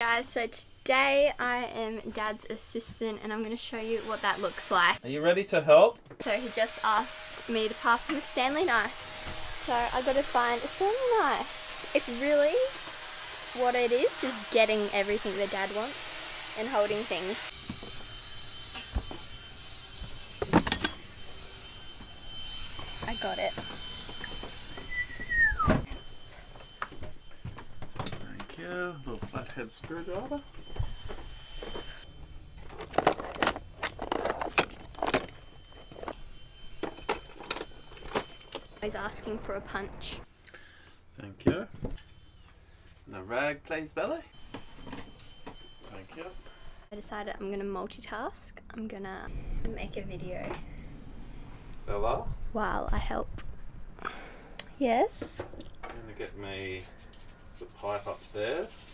Guys, so today I am Dad's assistant and I'm going to show you what that looks like. Are you ready to help? So he just asked me to pass him a Stanley knife. So I got to find a Stanley knife. It's really what it is, is getting everything that Dad wants and holding things. I got it. Thank you. Little flathead screwdriver. He's asking for a punch. Thank you. And a rag, plays Belly. Thank you. I decided I'm gonna multitask. I'm gonna make a video Bella, while I help. Yes? you're gonna get me the pipe upstairs.